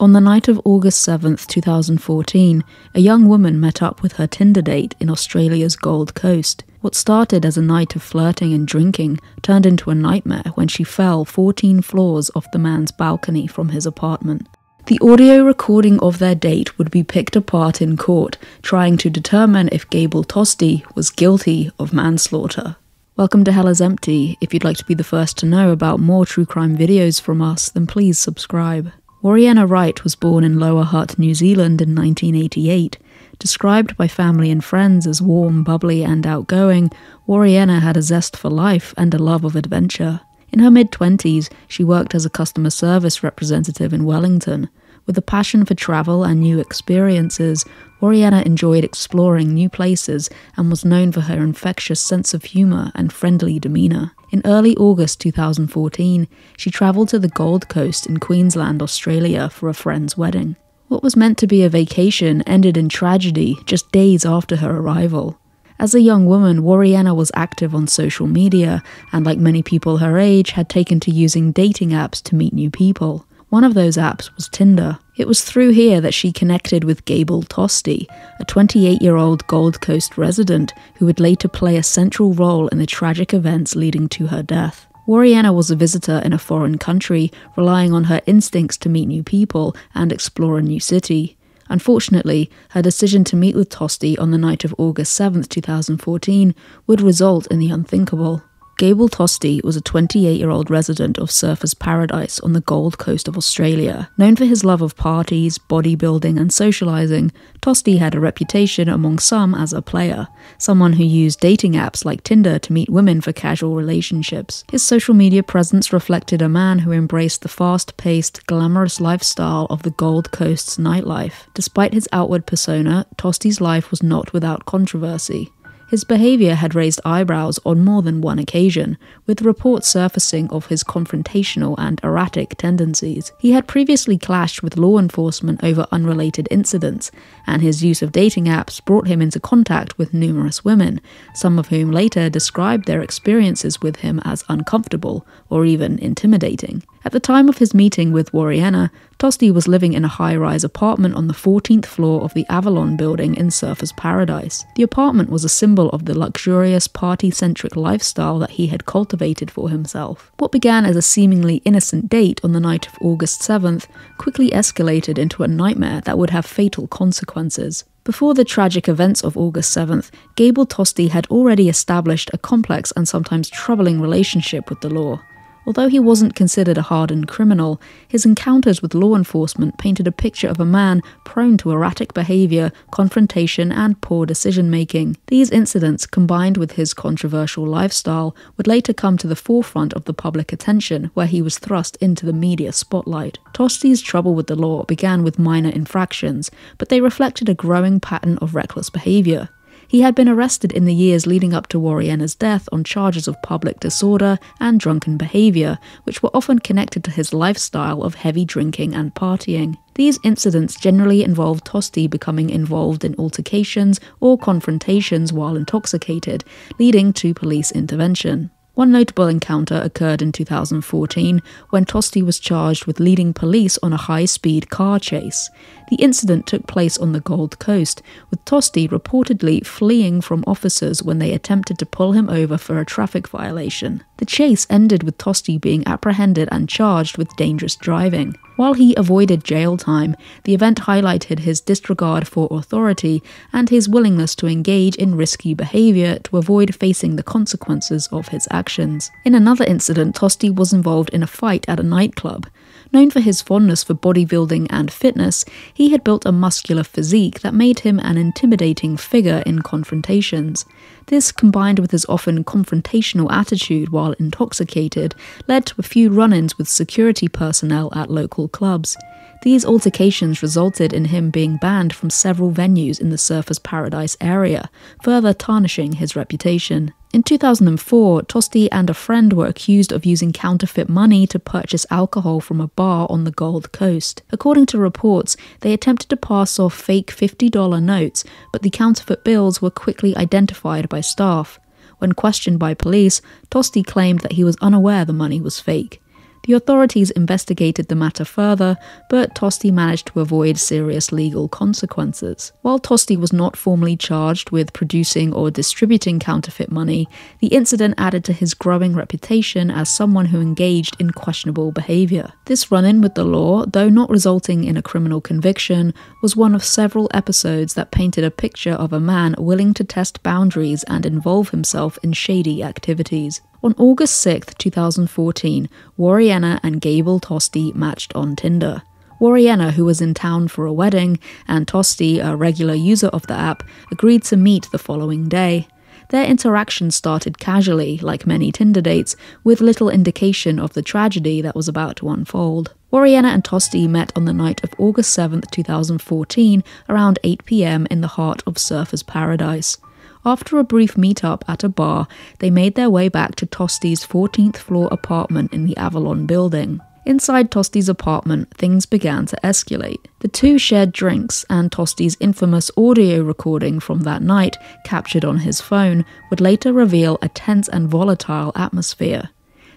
On the night of August 7th, 2014, a young woman met up with her Tinder date in Australia's Gold Coast. What started as a night of flirting and drinking turned into a nightmare when she fell 14 floors off the man's balcony from his apartment. The audio recording of their date would be picked apart in court, trying to determine if Gable Tostee was guilty of manslaughter. Welcome to Hell is Empty. If you'd like to be the first to know about more true crime videos from us, then please subscribe. Warriena Wright was born in Lower Hutt, New Zealand in 1988. Described by family and friends as warm, bubbly, and outgoing, Warriena had a zest for life and a love of adventure. In her mid 20s, she worked as a customer service representative in Wellington. With a passion for travel and new experiences, Warriena enjoyed exploring new places and was known for her infectious sense of humour and friendly demeanour. In early August 2014, she travelled to the Gold Coast in Queensland, Australia for a friend's wedding. What was meant to be a vacation ended in tragedy just days after her arrival. As a young woman, Warriena was active on social media and, like many people her age, had taken to using dating apps to meet new people. One of those apps was Tinder. It was through here that she connected with Gable Tostee, a 28 year old Gold Coast resident who would later play a central role in the tragic events leading to her death. Warriena was a visitor in a foreign country, relying on her instincts to meet new people and explore a new city. Unfortunately, her decision to meet with Tostee on the night of August 7, 2014, would result in the unthinkable. Gable Tostee was a 28 year old resident of Surfers Paradise on the Gold Coast of Australia. Known for his love of parties, bodybuilding, and socialising, Tostee had a reputation among some as a player, someone who used dating apps like Tinder to meet women for casual relationships. His social media presence reflected a man who embraced the fast paced, glamorous lifestyle of the Gold Coast's nightlife. Despite his outward persona, Tostee's life was not without controversy. His behaviour had raised eyebrows on more than one occasion, with reports surfacing of his confrontational and erratic tendencies. He had previously clashed with law enforcement over unrelated incidents, and his use of dating apps brought him into contact with numerous women, some of whom later described their experiences with him as uncomfortable or even intimidating. At the time of his meeting with Warriena, Tostee was living in a high rise apartment on the 14th floor of the Avalon building in Surfers Paradise. The apartment was a symbol of the luxurious, party centric lifestyle that he had cultivated for himself. What began as a seemingly innocent date on the night of August 7th quickly escalated into a nightmare that would have fatal consequences. Before the tragic events of August 7th, Gable Tostee had already established a complex and sometimes troubling relationship with the law. Although he wasn't considered a hardened criminal, his encounters with law enforcement painted a picture of a man prone to erratic behaviour, confrontation, and poor decision making. These incidents, combined with his controversial lifestyle, would later come to the forefront of the public attention, where he was thrust into the media spotlight. Tostee's trouble with the law began with minor infractions, but they reflected a growing pattern of reckless behaviour. He had been arrested in the years leading up to Warriena's death on charges of public disorder and drunken behaviour, which were often connected to his lifestyle of heavy drinking and partying. These incidents generally involved Tostee becoming involved in altercations or confrontations while intoxicated, leading to police intervention. One notable encounter occurred in 2014 when Tostee was charged with leading police on a high speed car chase. The incident took place on the Gold Coast, with Tostee reportedly fleeing from officers when they attempted to pull him over for a traffic violation. The chase ended with Tostee being apprehended and charged with dangerous driving. While he avoided jail time, the event highlighted his disregard for authority and his willingness to engage in risky behaviour to avoid facing the consequences of his actions. In another incident, Tostee was involved in a fight at a nightclub. Known for his fondness for bodybuilding and fitness, he had built a muscular physique that made him an intimidating figure in confrontations. This, combined with his often confrontational attitude while intoxicated, led to a few run ins with security personnel at local clubs. These altercations resulted in him being banned from several venues in the Surfers Paradise area, further tarnishing his reputation. In 2004, Tostee and a friend were accused of using counterfeit money to purchase alcohol from a bar on the Gold Coast. According to reports, they attempted to pass off fake $50 notes, but the counterfeit bills were quickly identified by staff. When questioned by police, Tostee claimed that he was unaware the money was fake. The authorities investigated the matter further, but Tostee managed to avoid serious legal consequences. While Tostee was not formally charged with producing or distributing counterfeit money, the incident added to his growing reputation as someone who engaged in questionable behavior. This run in with the law, though not resulting in a criminal conviction, was one of several episodes that painted a picture of a man willing to test boundaries and involve himself in shady activities. On August 6, 2014, Warriena and Gable Tostee matched on Tinder. Warriena, who was in town for a wedding, and Tostee, a regular user of the app, agreed to meet the following day. Their interaction started casually, like many Tinder dates, with little indication of the tragedy that was about to unfold. Warriena and Tostee met on the night of August 7, 2014, around 8 pm in the heart of Surfer's Paradise. After a brief meet-up at a bar, they made their way back to Tostee's 14th floor apartment in the Avalon building. Inside Tostee's apartment, things began to escalate. The two shared drinks, and Tostee's infamous audio recording from that night, captured on his phone, would later reveal a tense and volatile atmosphere.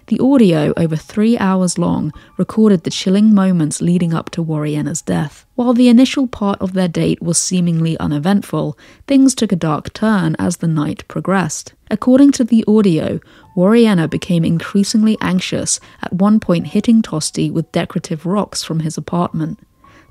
The audio, over three hours long, recorded the chilling moments leading up to Warriena's death. While the initial part of their date was seemingly uneventful, things took a dark turn as the night progressed. According to the audio, Warriena became increasingly anxious, at one point hitting Tostee with decorative rocks from his apartment.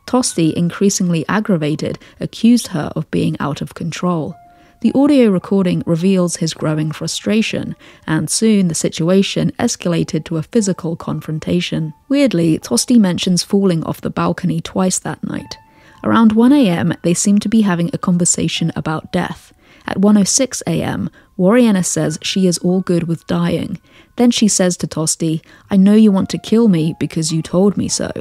Tostee, increasingly aggravated, accused her of being out of control. The audio recording reveals his growing frustration, and soon the situation escalated to a physical confrontation. Weirdly, Tostee mentions falling off the balcony twice that night. Around 1am, they seem to be having a conversation about death. At 1.06am, Warriena says she is all good with dying. Then she says to Tostee, I know you want to kill me because you told me so.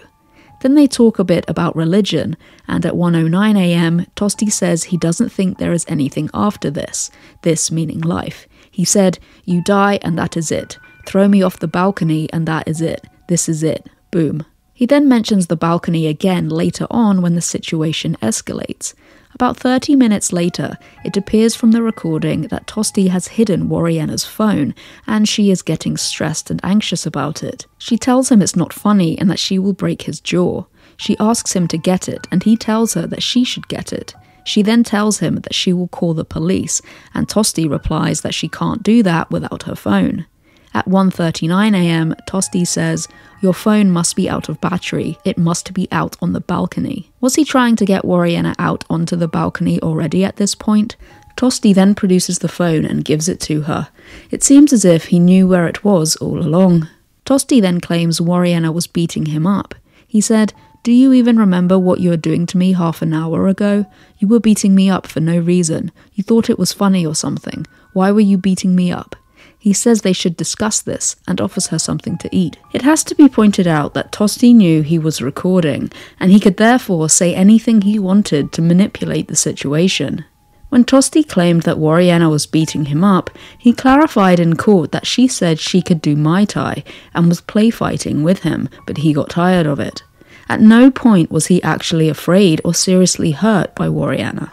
Then they talk a bit about religion, and at 1:09 a.m., Tostee says he doesn't think there is anything after this, this meaning life. He said, "You die and that is it. Throw me off the balcony and that is it. This is it. Boom." He then mentions the balcony again later on when the situation escalates. About 30 minutes later, it appears from the recording that Tostee has hidden Warriena's phone, and she is getting stressed and anxious about it. She tells him it's not funny and that she will break his jaw. She asks him to get it, and he tells her that she should get it. She then tells him that she will call the police, and Tostee replies that she can't do that without her phone. At 1:39 a.m., Tostee says, "Your phone must be out of battery. It must be out on the balcony." Was he trying to get Warriena out onto the balcony already at this point? Tostee then produces the phone and gives it to her. It seems as if he knew where it was all along. Tostee then claims Warriena was beating him up. He said, Do you even remember what you were doing to me half an hour ago? You were beating me up for no reason. You thought it was funny or something. Why were you beating me up? He says they should discuss this and offers her something to eat. It has to be pointed out that Tostee knew he was recording, and he could therefore say anything he wanted to manipulate the situation. When Tostee claimed that Warriena was beating him up, he clarified in court that she said she could do Muay Thai and was play fighting with him, but he got tired of it. At no point was he actually afraid or seriously hurt by Warriena.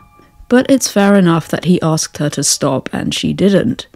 But it's fair enough that he asked her to stop and she didn't.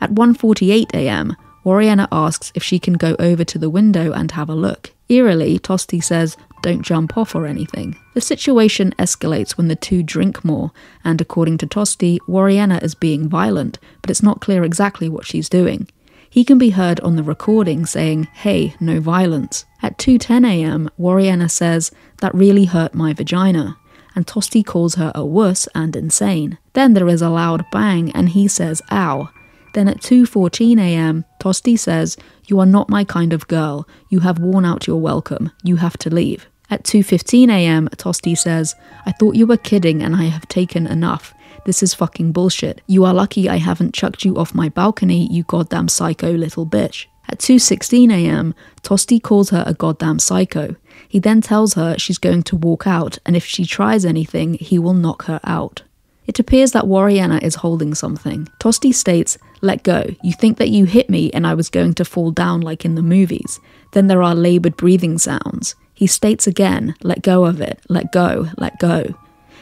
At 1:48 a.m., Warriena asks if she can go over to the window and have a look. Eerily, Tostee says, "Don't jump off or anything." The situation escalates when the two drink more, and according to Tostee, Warriena is being violent, but it's not clear exactly what she's doing. He can be heard on the recording saying, "Hey, no violence." At 2:10 a.m., Warriena says, "That really hurt my vagina." And Tostee calls her a wuss and insane. Then there is a loud bang, and he says, ow. Then at 2:14 a.m., Tostee says, "You are not my kind of girl. You have worn out your welcome. You have to leave." At 2:15 a.m., Tostee says, "I thought you were kidding and I have taken enough. This is fucking bullshit. You are lucky I haven't chucked you off my balcony, you goddamn psycho little bitch." At 2:16 a.m., Tostee calls her a goddamn psycho. He then tells her she's going to walk out and if she tries anything, he will knock her out. It appears that Warriena is holding something. Tostee states, Let go. You think that you hit me and I was going to fall down like in the movies. Then there are laboured breathing sounds. He states again, Let go of it. Let go. Let go.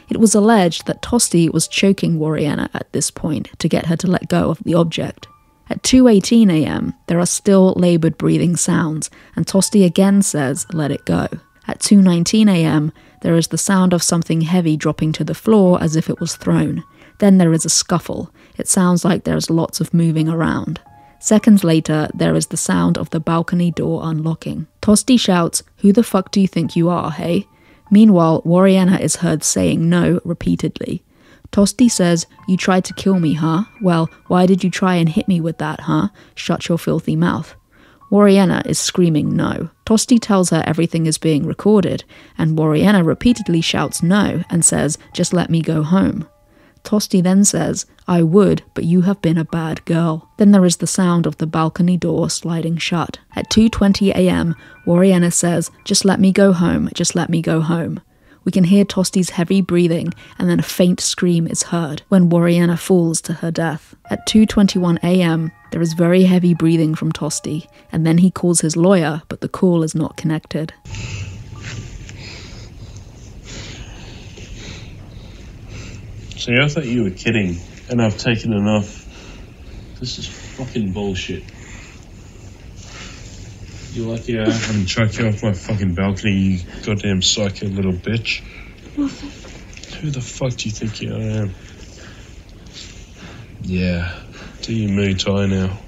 It was alleged that Tostee was choking Warriena at this point to get her to let go of the object. At 2:18 a.m., there are still labored breathing sounds, and Tostee again says, "Let it go." At 2:19 a.m., there is the sound of something heavy dropping to the floor as if it was thrown. Then there is a scuffle. It sounds like there is lots of moving around. Seconds later, there is the sound of the balcony door unlocking. Tostee shouts, Who the fuck do you think you are, hey? Meanwhile, Warriena is heard saying no repeatedly. Tostee says, You tried to kill me, huh? Well, why did you try and hit me with that, huh? Shut your filthy mouth. Warriena is screaming no. Tostee tells her everything is being recorded, and Warriena repeatedly shouts no and says, Just let me go home. Tostee then says, I would, but you have been a bad girl. Then there is the sound of the balcony door sliding shut. At 2:20 a.m., Warriena says, "Just let me go home. Just let me go home." We can hear Tostee's heavy breathing, and then a faint scream is heard when Warriena falls to her death. At 2:21 a.m., there is very heavy breathing from Tostee, and then he calls his lawyer, but the call is not connected. See, I thought you were kidding, and I've taken enough. This is fucking bullshit. You're lucky I haven't chucked you off my fucking balcony, you goddamn psycho little bitch. Who the fuck do you think you am? Yeah, do you Muay Thai now?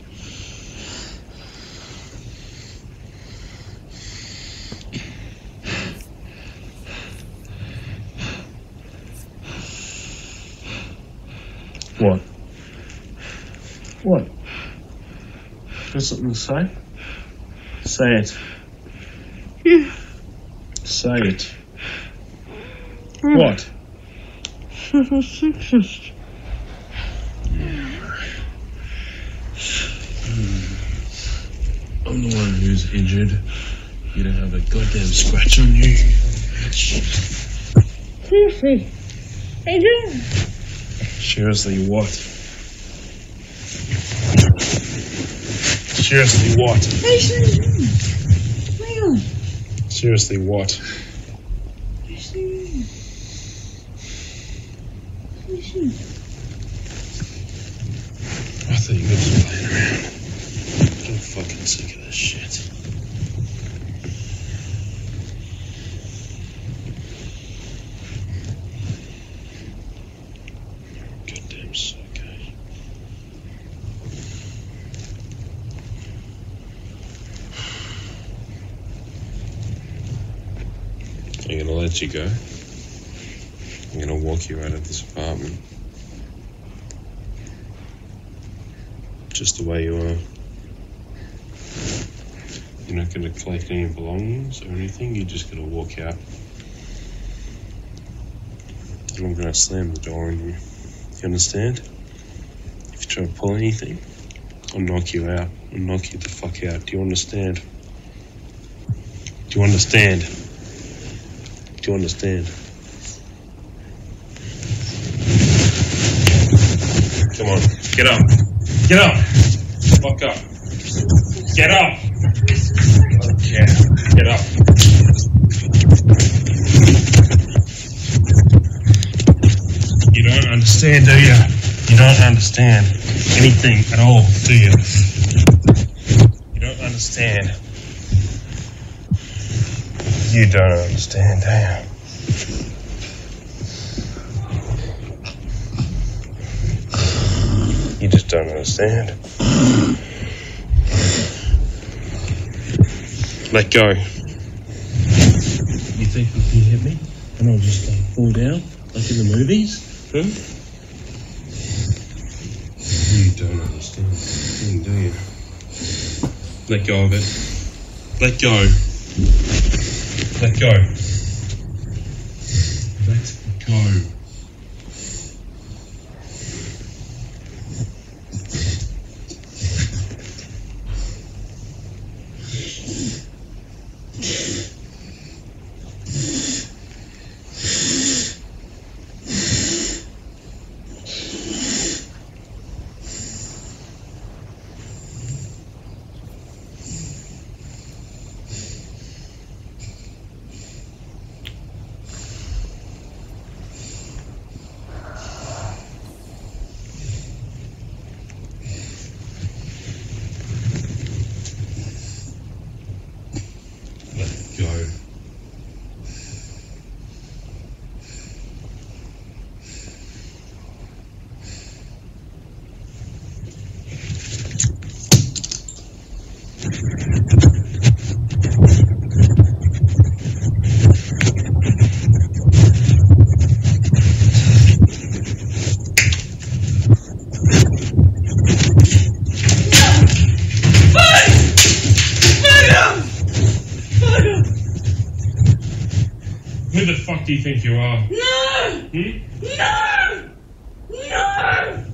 What? What? Got something to say? Say it. Say it. What? I'm the one injured. You don't have a goddamn scratch on you. Seriously. Adrian. Seriously, what? Seriously, what? Adrian. Seriously, what? I thought you were just playing around. I'm fucking sick of this shit. Goddamn psycho. I'm gonna let you go. I'm gonna walk you out of this apartment. just the way you are. You're not going to collect any belongings or anything. You're just going to walk out. And I'm going to slam the door on you. You understand? If you try to pull anything, I'll knock you out. I'll knock you the fuck out. Do you understand? Do you understand? You understand? Come on, get up. Get up. Fuck up. Get up. Okay, get up. You don't understand, do you? You don't understand anything at all, do you? You don't understand. You don't understand, do you? Just don't understand. Let go. You think you can hit me and I'll just like fall down like in the movies? Huh? You don't understand, do you? Let go of it. Let go. Let do you think you are? No! Hmm? No! No!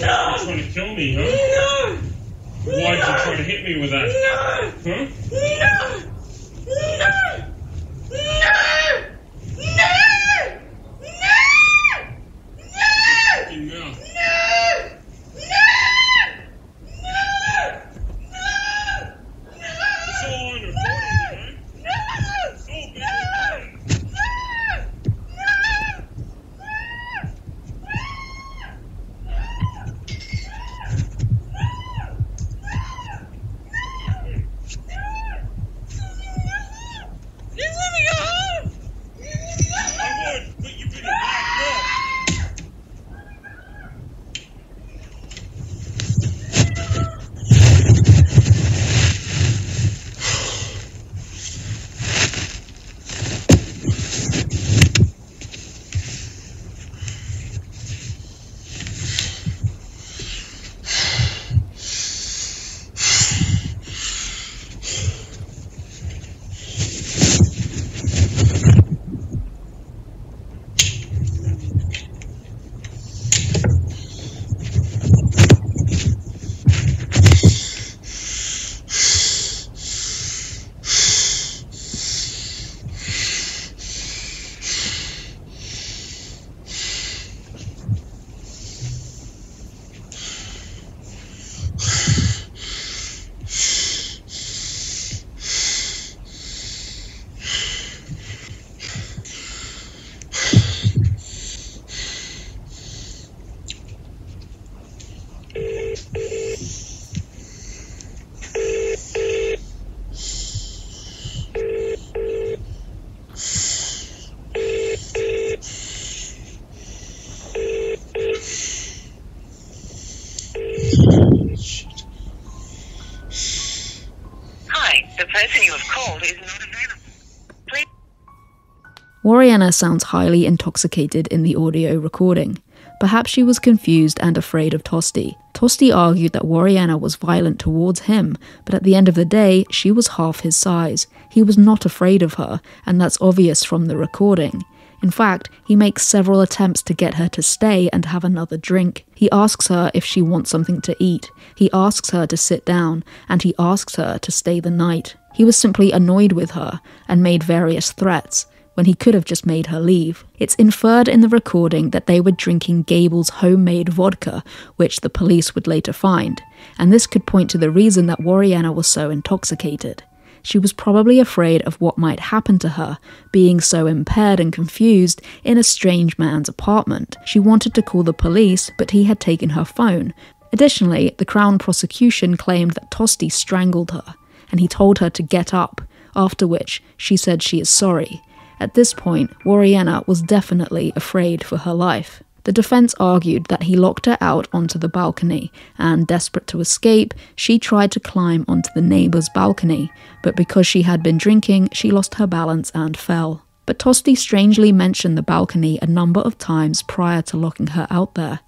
No! You're trying to kill me, huh? No! Why'd you try to hit me with that? No! Huh? No! No! No! No! Warriena sounds highly intoxicated in the audio recording. Perhaps she was confused and afraid of Tostee. Tostee argued that Warriena was violent towards him, but at the end of the day, she was half his size. He was not afraid of her, and that's obvious from the recording. In fact, he makes several attempts to get her to stay and have another drink. He asks her if she wants something to eat. He asks her to sit down, and he asks her to stay the night. He was simply annoyed with her and made various threats when he could have just made her leave. It's inferred in the recording that they were drinking Gable's homemade vodka, which the police would later find, and this could point to the reason that Warriena was so intoxicated. She was probably afraid of what might happen to her, being so impaired and confused in a strange man's apartment. She wanted to call the police, but he had taken her phone. Additionally, the Crown prosecution claimed that Tostee strangled her, and he told her to get up, after which she said she is sorry. At this point, Warriena was definitely afraid for her life. The defense argued that he locked her out onto the balcony, and desperate to escape, she tried to climb onto the neighbour's balcony, but because she had been drinking, she lost her balance and fell. But Tostee strangely mentioned the balcony a number of times prior to locking her out there.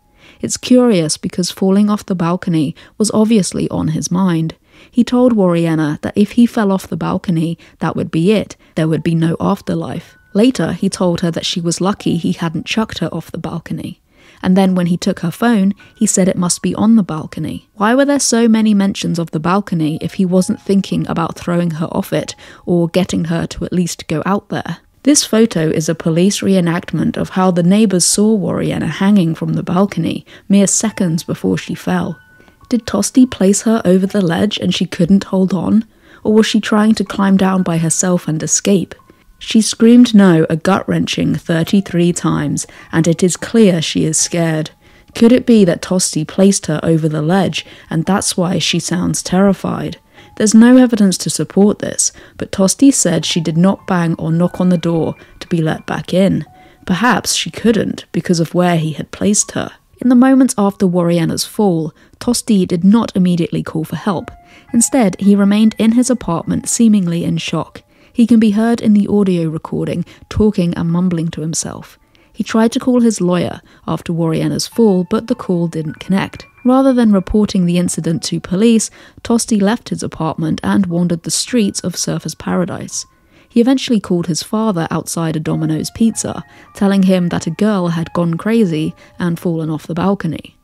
It's curious because falling off the balcony was obviously on his mind. He told Warriena that if he fell off the balcony, that would be it, there would be no afterlife. Later, he told her that she was lucky he hadn't chucked her off the balcony. And then when he took her phone, he said it must be on the balcony. Why were there so many mentions of the balcony if he wasn't thinking about throwing her off it or getting her to at least go out there? This photo is a police reenactment of how the neighbours saw Warriena hanging from the balcony mere seconds before she fell. Did Tostee place her over the ledge and she couldn't hold on? Or was she trying to climb down by herself and escape? She screamed no a gut wrenching 33 times, and it is clear she is scared. Could it be that Tostee placed her over the ledge, and that's why she sounds terrified? There's no evidence to support this, but Tostee said she did not bang or knock on the door to be let back in. Perhaps she couldn't because of where he had placed her. In the moments after Warriena's fall, Tostee did not immediately call for help. Instead, he remained in his apartment, seemingly in shock. He can be heard in the audio recording talking and mumbling to himself. He tried to call his lawyer after Warriena's fall, but the call didn't connect. Rather than reporting the incident to police, Tostee left his apartment and wandered the streets of Surfers Paradise. He eventually called his father outside a Domino's pizza, telling him that a girl had gone crazy and fallen off the balcony.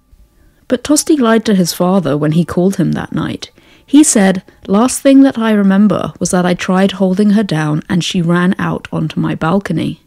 But Tostee lied to his father when he called him that night. He said, Last thing that I remember was that I tried holding her down and she ran out onto my balcony.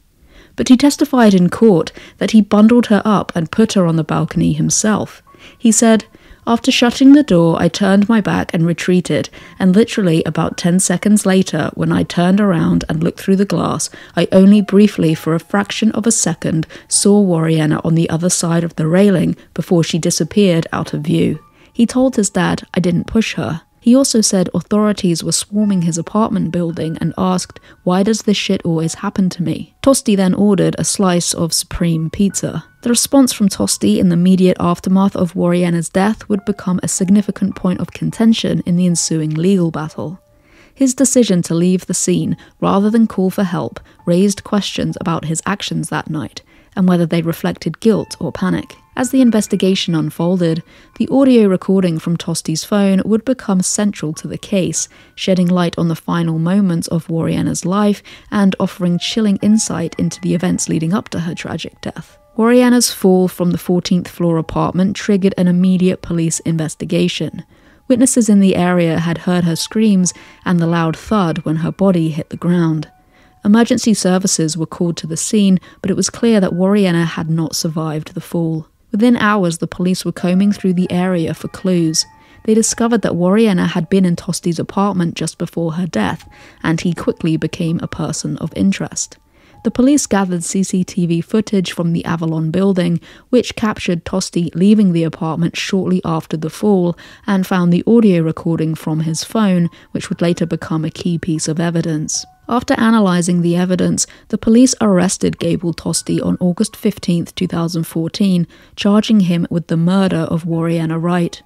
But he testified in court that he bundled her up and put her on the balcony himself. He said, after shutting the door, I turned my back and retreated, and literally about 10 seconds later, when I turned around and looked through the glass, I only briefly, for a fraction of a second, saw Warriena on the other side of the railing before she disappeared out of view. He told his dad I didn't push her. He also said authorities were swarming his apartment building and asked, Why does this shit always happen to me? Tostee then ordered a slice of supreme pizza. The response from Tostee in the immediate aftermath of Warriena's death would become a significant point of contention in the ensuing legal battle. His decision to leave the scene rather than call for help raised questions about his actions that night and whether they reflected guilt or panic. As the investigation unfolded, the audio recording from Tostee's phone would become central to the case, shedding light on the final moments of Warriena's life and offering chilling insight into the events leading up to her tragic death. Warriena's fall from the 14th floor apartment triggered an immediate police investigation. Witnesses in the area had heard her screams and the loud thud when her body hit the ground. Emergency services were called to the scene, but it was clear that Warriena had not survived the fall. Within hours, the police were combing through the area for clues. They discovered that Warriena had been in Tostee's apartment just before her death, and he quickly became a person of interest. The police gathered CCTV footage from the Avalon building, which captured Tostee leaving the apartment shortly after the fall, and found the audio recording from his phone, which would later become a key piece of evidence. After analysing the evidence, the police arrested Gable Tostee on August 15, 2014, charging him with the murder of Warriena Wright.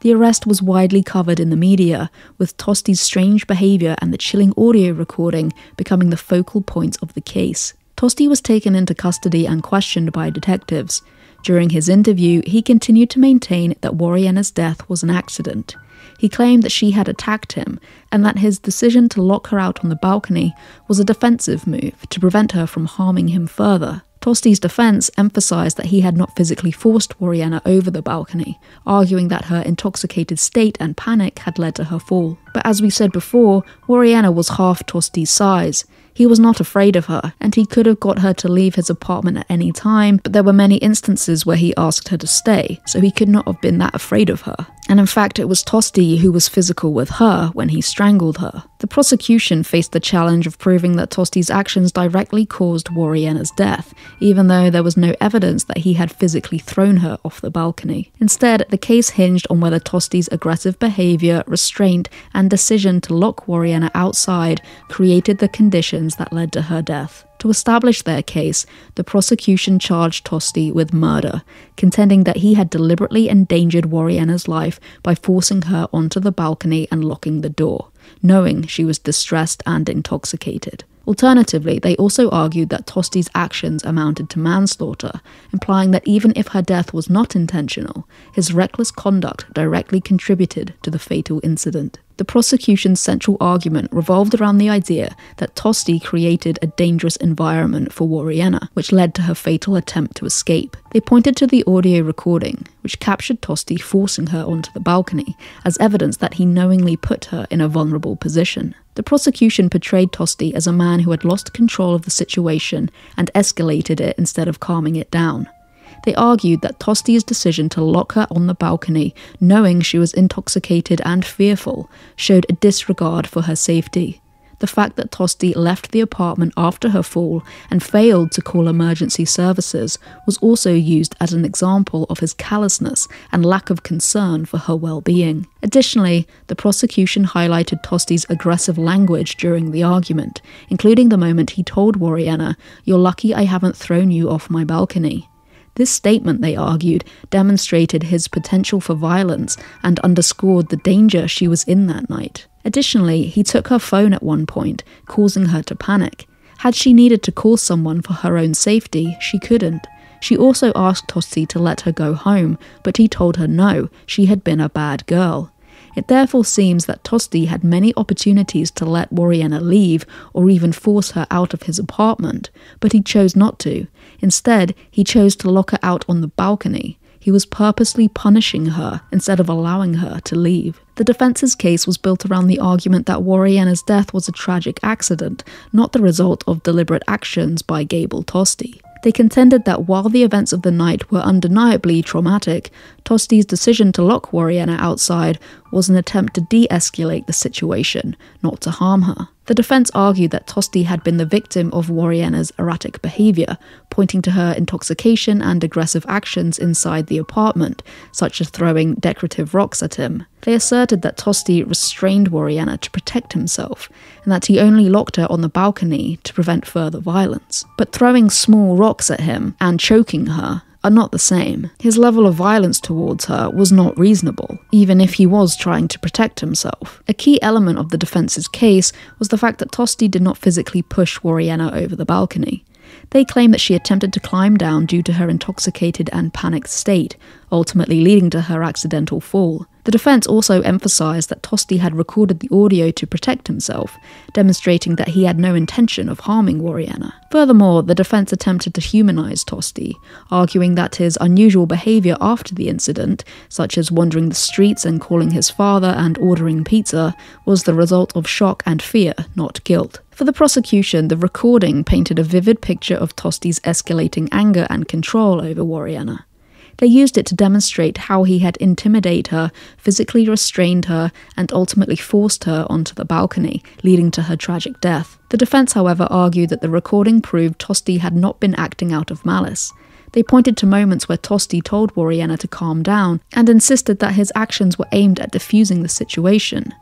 The arrest was widely covered in the media, with Tostee's strange behaviour and the chilling audio recording becoming the focal points of the case. Tostee was taken into custody and questioned by detectives. During his interview, he continued to maintain that Warriena's death was an accident. He claimed that she had attacked him and that his decision to lock her out on the balcony was a defensive move to prevent her from harming him further. Tostee's defense emphasized that he had not physically forced Warriena over the balcony, arguing that her intoxicated state and panic had led to her fall. But as we said before, Warriena was half Tostee's size. He was not afraid of her, and he could have got her to leave his apartment at any time, but there were many instances where he asked her to stay, so he could not have been that afraid of her. And in fact, it was Tostee who was physical with her when he strangled her. The prosecution faced the challenge of proving that Tostee's actions directly caused Warriena's death, even though there was no evidence that he had physically thrown her off the balcony. Instead, the case hinged on whether Tostee's aggressive behavior, restraint, and decision to lock Warriena outside created the conditions that led to her death. To establish their case, the prosecution charged Tostee with murder, contending that he had deliberately endangered Warriena's life by forcing her onto the balcony and locking the door, knowing she was distressed and intoxicated. Alternatively, they also argued that Tostee's actions amounted to manslaughter, implying that even if her death was not intentional, his reckless conduct directly contributed to the fatal incident. The prosecution's central argument revolved around the idea that Tostee created a dangerous environment for Warriena, which led to her fatal attempt to escape. They pointed to the audio recording, which captured Tostee forcing her onto the balcony, as evidence that he knowingly put her in a vulnerable position. The prosecution portrayed Tostee as a man who had lost control of the situation and escalated it instead of calming it down. They argued that Tostee's decision to lock her on the balcony, knowing she was intoxicated and fearful, showed a disregard for her safety. The fact that Tostee left the apartment after her fall and failed to call emergency services was also used as an example of his callousness and lack of concern for her well being. Additionally, the prosecution highlighted Tostee's aggressive language during the argument, including the moment he told Warriena, You're lucky I haven't thrown you off my balcony. This statement, they argued, demonstrated his potential for violence and underscored the danger she was in that night. Additionally, he took her phone at one point, causing her to panic. Had she needed to call someone for her own safety, she couldn't. She also asked Tostee to let her go home, but he told her no, she had been a bad girl. It therefore seems that Tostee had many opportunities to let Warriena leave or even force her out of his apartment, but he chose not to. Instead, he chose to lock her out on the balcony. He was purposely punishing her instead of allowing her to leave. The defense's case was built around the argument that Warriena's death was a tragic accident, not the result of deliberate actions by Gable Tostee. They contended that while the events of the night were undeniably traumatic, Tostee's decision to lock Warriena outside was an attempt to de escalate the situation, not to harm her. The defense argued that Tostee had been the victim of Warriena's erratic behavior, pointing to her intoxication and aggressive actions inside the apartment, such as throwing decorative rocks at him. They asserted that Tostee restrained Warriena to protect himself, and that he only locked her on the balcony to prevent further violence. But throwing small rocks at him and choking her are not the same. His level of violence towards her was not reasonable, even if he was trying to protect himself. A key element of the defense's case was the fact that Tostee did not physically push Warriena over the balcony. They claim that she attempted to climb down due to her intoxicated and panicked state, ultimately leading to her accidental fall. The defense also emphasized that Tostee had recorded the audio to protect himself, demonstrating that he had no intention of harming Warriena. Furthermore, the defense attempted to humanize Tostee, arguing that his unusual behavior after the incident, such as wandering the streets and calling his father and ordering pizza, was the result of shock and fear, not guilt. For the prosecution, the recording painted a vivid picture of Tostee's escalating anger and control over Warriena. They used it to demonstrate how he had intimidated her, physically restrained her, and ultimately forced her onto the balcony, leading to her tragic death. The defense, however, argued that the recording proved Tostee had not been acting out of malice. They pointed to moments where Tostee told Warriena to calm down and insisted that his actions were aimed at diffusing the situation.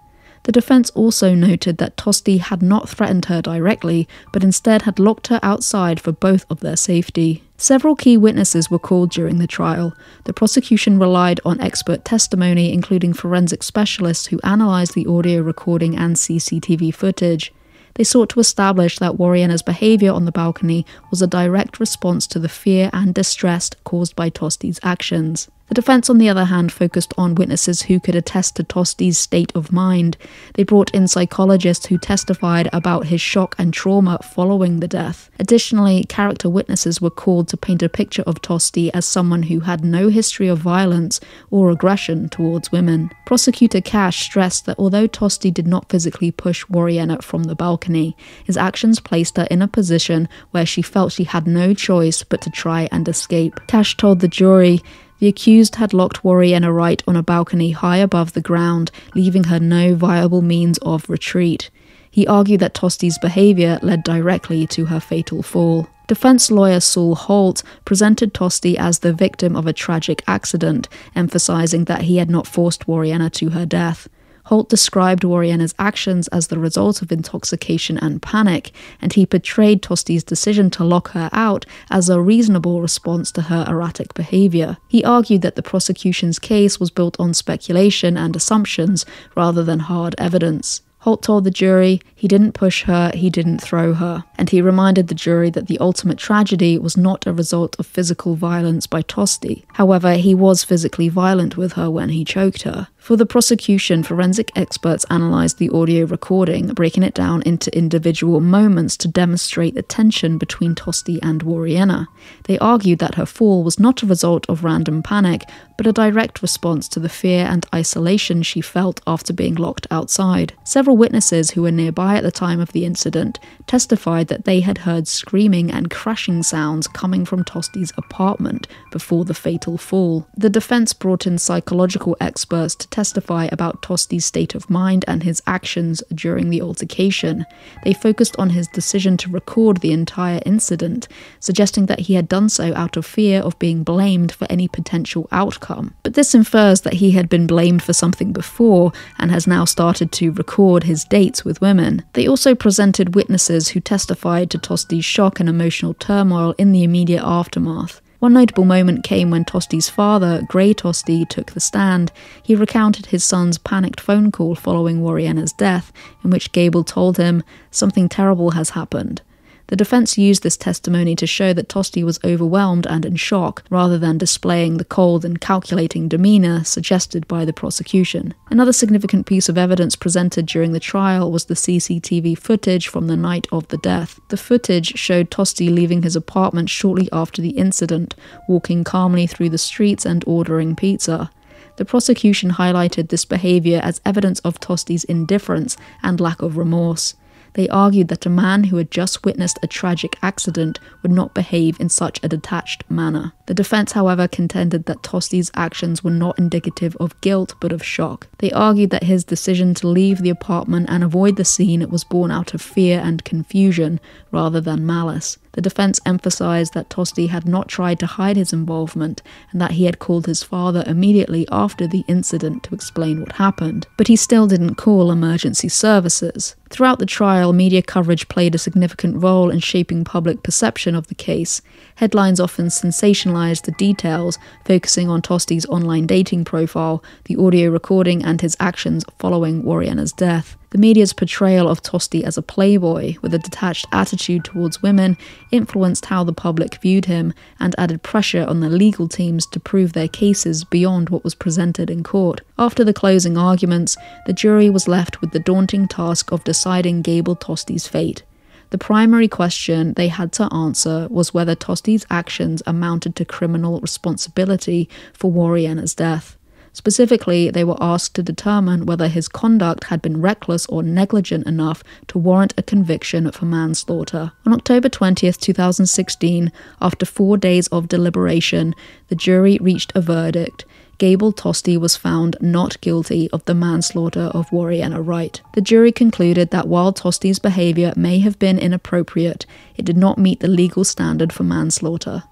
The defense also noted that Tostee had not threatened her directly, but instead had locked her outside for both of their safety. Several key witnesses were called during the trial. The prosecution relied on expert testimony, including forensic specialists who analysed the audio recording and CCTV footage. They sought to establish that Warriena's behaviour on the balcony was a direct response to the fear and distress caused by Tostee's actions. The defense, on the other hand, focused on witnesses who could attest to Tostee's state of mind. They brought in psychologists who testified about his shock and trauma following the death. Additionally, character witnesses were called to paint a picture of Tostee as someone who had no history of violence or aggression towards women. Prosecutor Cash stressed that although Tostee did not physically push Warriena from the balcony, his actions placed her in a position where she felt she had no choice but to try and escape. Cash told the jury, the accused had locked Warriena Wright on a balcony high above the ground, leaving her no viable means of retreat. He argued that Tostee's behaviour led directly to her fatal fall. Defense lawyer Saul Holt presented Tostee as the victim of a tragic accident, emphasizing that he had not forced Warriena to her death. Holt described Warriena's actions as the result of intoxication and panic, and he portrayed Tostee's decision to lock her out as a reasonable response to her erratic behavior. He argued that the prosecution's case was built on speculation and assumptions rather than hard evidence. Holt told the jury he didn't push her, he didn't throw her, and he reminded the jury that the ultimate tragedy was not a result of physical violence by Tostee. However, he was physically violent with her when he choked her. For the prosecution, forensic experts analysed the audio recording, breaking it down into individual moments to demonstrate the tension between Tostee and Warriena. They argued that her fall was not a result of random panic, but a direct response to the fear and isolation she felt after being locked outside. Several witnesses who were nearby at the time of the incident testified that they had heard screaming and crashing sounds coming from Tostee's apartment before the fatal fall. The defense brought in psychological experts to testify about Tostee's state of mind and his actions during the altercation. They focused on his decision to record the entire incident, suggesting that he had done so out of fear of being blamed for any potential outcome. But this infers that he had been blamed for something before and has now started to record his dates with women. They also presented witnesses who testified to Tostee's shock and emotional turmoil in the immediate aftermath. One notable moment came when Tostee's father, Gary Tostee, took the stand. He recounted his son's panicked phone call following Warriena's death, in which Gable told him, Something terrible has happened. The defense used this testimony to show that Tostee was overwhelmed and in shock, rather than displaying the cold and calculating demeanor suggested by the prosecution. Another significant piece of evidence presented during the trial was the CCTV footage from the night of the death. The footage showed Tostee leaving his apartment shortly after the incident, walking calmly through the streets and ordering pizza. The prosecution highlighted this behavior as evidence of Tostee's indifference and lack of remorse. They argued that a man who had just witnessed a tragic accident would not behave in such a detached manner. The defense, however, contended that Tostee's actions were not indicative of guilt but of shock. They argued that his decision to leave the apartment and avoid the scene was born out of fear and confusion rather than malice. The defense emphasized that Tostee had not tried to hide his involvement and that he had called his father immediately after the incident to explain what happened. But he still didn't call emergency services. Throughout the trial, media coverage played a significant role in shaping public perception of the case. Headlines often sensationalized the details, focusing on Tostee's online dating profile, the audio recording, and his actions following Warriena's death. The media's portrayal of Tostee as a playboy with a detached attitude towards women influenced how the public viewed him and added pressure on the legal teams to prove their cases beyond what was presented in court. After the closing arguments, the jury was left with the daunting task of deciding Gable Tostee's fate. The primary question they had to answer was whether Tostee's actions amounted to criminal responsibility for Warriena's death. Specifically, they were asked to determine whether his conduct had been reckless or negligent enough to warrant a conviction for manslaughter. On October 20th, 2016, after four days of deliberation, the jury reached a verdict. Gable Tostee was found not guilty of the manslaughter of Warriena Wright. The jury concluded that while Tostee's behavior may have been inappropriate, it did not meet the legal standard for manslaughter.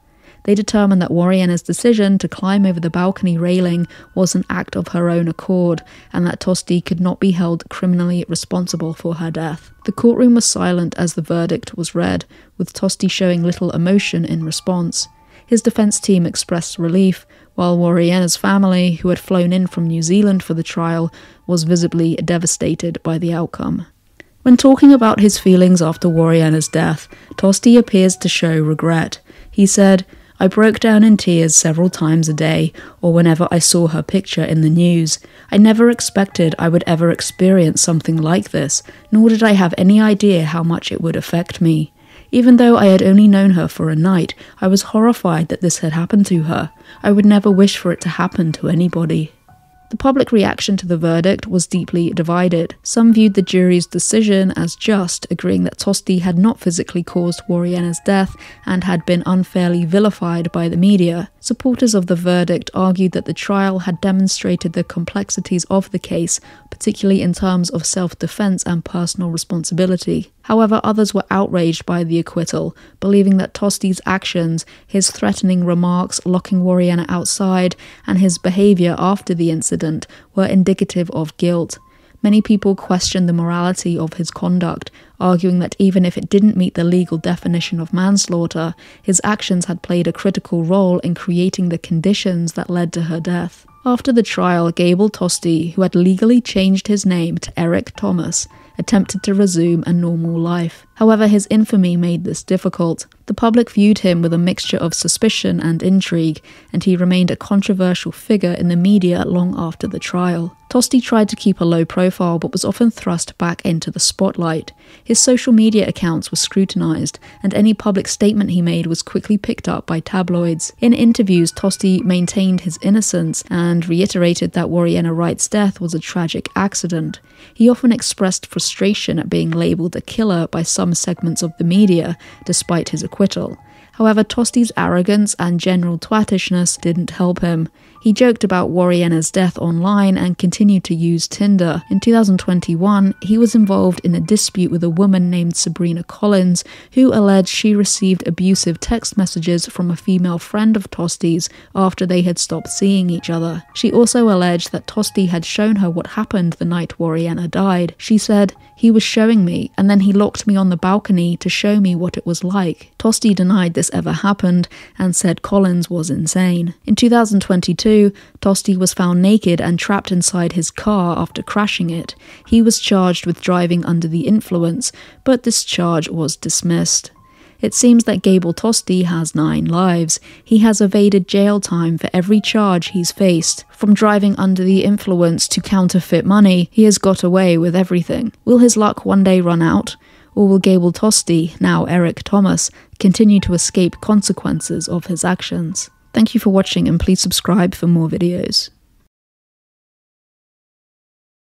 They determined that Warriena's decision to climb over the balcony railing was an act of her own accord, and that Tostee could not be held criminally responsible for her death. The courtroom was silent as the verdict was read, with Tostee showing little emotion in response. His defense team expressed relief, while Warriena's family, who had flown in from New Zealand for the trial, was visibly devastated by the outcome. When talking about his feelings after Warriena's death, Tostee appears to show regret. He said, I broke down in tears several times a day, or whenever I saw her picture in the news. I never expected I would ever experience something like this, nor did I have any idea how much it would affect me. Even though I had only known her for a night, I was horrified that this had happened to her. I would never wish for it to happen to anybody. The public reaction to the verdict was deeply divided. Some viewed the jury's decision as just, agreeing that Tostee had not physically caused Warriena's death and had been unfairly vilified by the media. Supporters of the verdict argued that the trial had demonstrated the complexities of the case, particularly in terms of self defense and personal responsibility. However, others were outraged by the acquittal, believing that Tostee's actions, his threatening remarks, locking Warriena outside, and his behavior after the incident were indicative of guilt. Many people questioned the morality of his conduct, arguing that even if it didn't meet the legal definition of manslaughter, his actions had played a critical role in creating the conditions that led to her death. After the trial, Gable Tostee, who had legally changed his name to Eric Thomas, attempted to resume a normal life. However, his infamy made this difficult. The public viewed him with a mixture of suspicion and intrigue, and he remained a controversial figure in the media long after the trial. Tostee tried to keep a low profile but was often thrust back into the spotlight. His social media accounts were scrutinized, and any public statement he made was quickly picked up by tabloids. In interviews, Tostee maintained his innocence and reiterated that Warriena Wright's death was a tragic accident. He often expressed frustration at being labeled a killer by some segments of the media, despite his acquittal. However, Tostee's arrogance and general twattishness didn't help him. He joked about Warriena's death online and continued to use Tinder. In 2021, he was involved in a dispute with a woman named Sabrina Collins, who alleged she received abusive text messages from a female friend of Tostee's after they had stopped seeing each other. She also alleged that Tostee had shown her what happened the night Warriena died. She said, He was showing me, and then he locked me on the balcony to show me what it was like. Tostee denied this ever happened and said Collins was insane. In 2022, Tostee was found naked and trapped inside his car after crashing it. He was charged with driving under the influence, but this charge was dismissed. It seems that Gable Tostee has nine lives. He has evaded jail time for every charge he's faced. From driving under the influence to counterfeit money, he has got away with everything. Will his luck one day run out? Or will Gable Tostee, now Eric Thomas, continue to escape consequences of his actions? Thank you for watching and please subscribe for more videos.